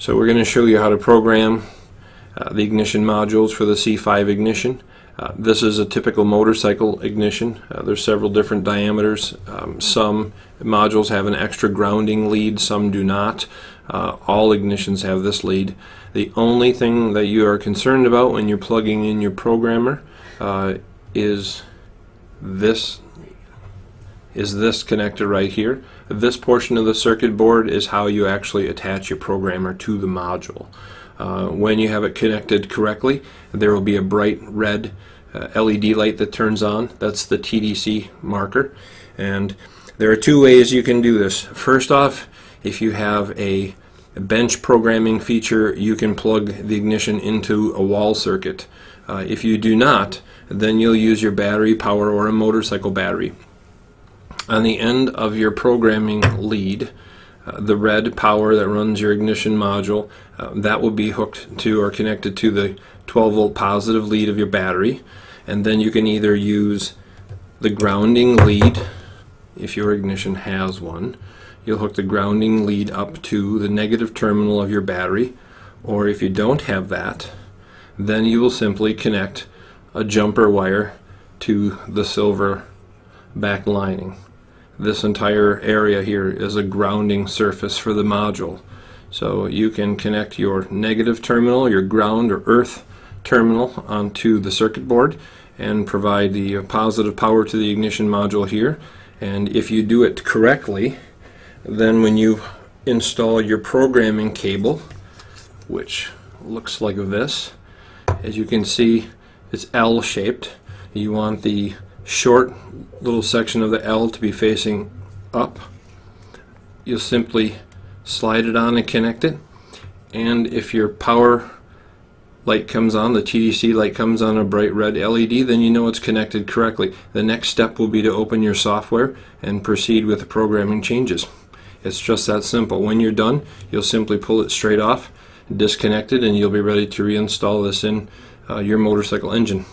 So we're going to show you how to program uh, the ignition modules for the C5 ignition. Uh, this is a typical motorcycle ignition. Uh, there's several different diameters. Um, some modules have an extra grounding lead, some do not. Uh, all ignitions have this lead. The only thing that you are concerned about when you're plugging in your programmer uh, is this is this connector right here. This portion of the circuit board is how you actually attach your programmer to the module. Uh, when you have it connected correctly, there will be a bright red uh, LED light that turns on. That's the TDC marker. And there are two ways you can do this. First off, if you have a bench programming feature, you can plug the ignition into a wall circuit. Uh, if you do not, then you'll use your battery power or a motorcycle battery on the end of your programming lead, uh, the red power that runs your ignition module, uh, that will be hooked to or connected to the 12 volt positive lead of your battery. And then you can either use the grounding lead, if your ignition has one, you'll hook the grounding lead up to the negative terminal of your battery. Or if you don't have that, then you will simply connect a jumper wire to the silver back lining this entire area here is a grounding surface for the module. So you can connect your negative terminal, your ground or earth terminal onto the circuit board and provide the positive power to the ignition module here. And if you do it correctly, then when you install your programming cable, which looks like this, as you can see it's L-shaped. You want the short little section of the L to be facing up. You'll simply slide it on and connect it. And if your power light comes on, the TDC light comes on a bright red LED, then you know it's connected correctly. The next step will be to open your software and proceed with the programming changes. It's just that simple. When you're done, you'll simply pull it straight off, disconnect it, and you'll be ready to reinstall this in uh, your motorcycle engine.